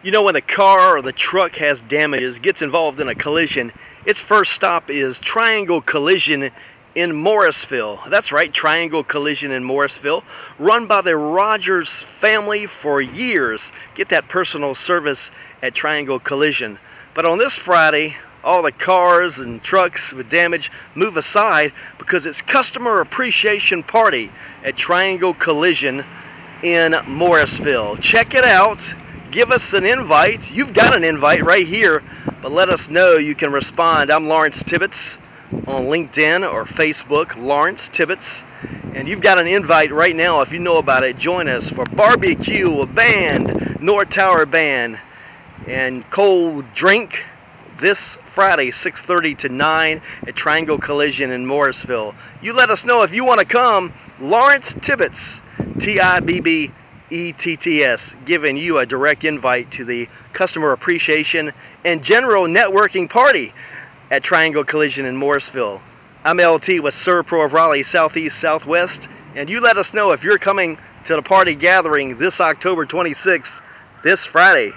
You know, when the car or the truck has damages, gets involved in a collision, its first stop is Triangle Collision in Morrisville. That's right, Triangle Collision in Morrisville, run by the Rogers family for years. Get that personal service at Triangle Collision. But on this Friday, all the cars and trucks with damage move aside because it's customer appreciation party at Triangle Collision in Morrisville. Check it out. Give us an invite. You've got an invite right here, but let us know you can respond. I'm Lawrence Tibbetts on LinkedIn or Facebook, Lawrence Tibbetts. And you've got an invite right now. If you know about it, join us for barbecue, a band, North Tower Band, and cold drink this Friday, 6:30 to 9 at Triangle Collision in Morrisville. You let us know if you want to come. Lawrence Tibbetts, T-I-B-B-E-T-T-S, giving you a direct invite to the customer appreciation and general networking party at Triangle Collision in Morrisville. I'm LT with Servpro of Raleigh, Southeast, Southwest, and you let us know if you're coming to the party gathering this October 26th, this Friday.